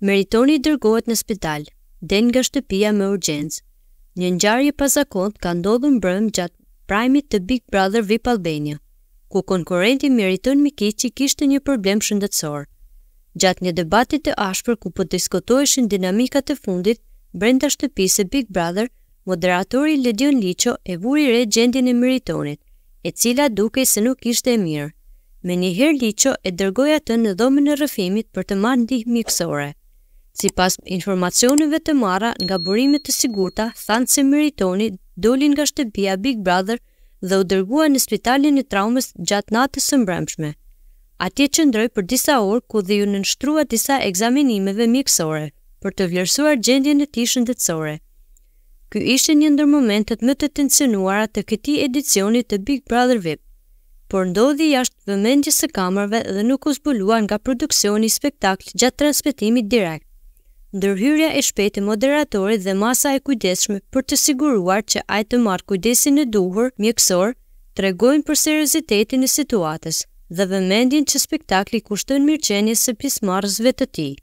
Meritoni dërgohet në spital, del nga shtëpia me urgjencë, Një ngjarje e pazakontë ka ndodhur mbrëmë gjatë Prime-it të Big Brother Vip Albania, ku konkurrenti Meriton Mjekiqi kishte një problem shëndetësor. Gjatë një debati të ashpër ku po diskutoheshin dinamikat e fundit brenda shtëpisë së Big Brother, Moderatori Ledion Liço e vuri re gjendjen e Meritonit, e cila dukej se nuk ishte e mirë. Menjëherë Liço e dërgoi atë në dhomën e rrëfimit për të marrë ndihmë mjekësore. Sipas informacioneve të marra nga burime të sigurta thanë se Meritoni doli nga shtëpia Big Brother dhe u dërgua në spitalin e traumës gjatë natës së mbrëmshme. Atje qëndroi për disa orë ku dhe iu nënshtrua disa ekzaminimeve mjekësore për të vlerësuar gjendjen e tij shëndetësore. Ky ishte një ndër momentet më të tensionuara të këtij edicioni të Big Brother vip, por ndodhi jashtë vëmendjes së kamerave dhe nuk u zbulua nga produksioni i spektaklit gjatë transmetimit direkt. Ndërhyrja e shpejtë e moderatorit dhe masa e kujdesshme për të siguruar që ai të marrë kujdesin e duhur mjekësor tregojnë për seriozitetin e situatës dhe vëmendjen që spektakli kushton mirëqenies së pjesëmarrësve të tij.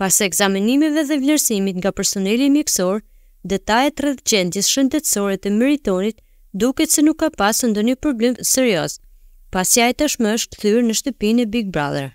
Pas ekzaminimeve dhe vlerësimit nga personeli mjekësor, detajet rreth gjendjes shëndetësore të Meritonit duket se nuk ka pasur ndonjë problem serioz, pasi ai tashmë është kthyer në shtëpinë e Big Brother.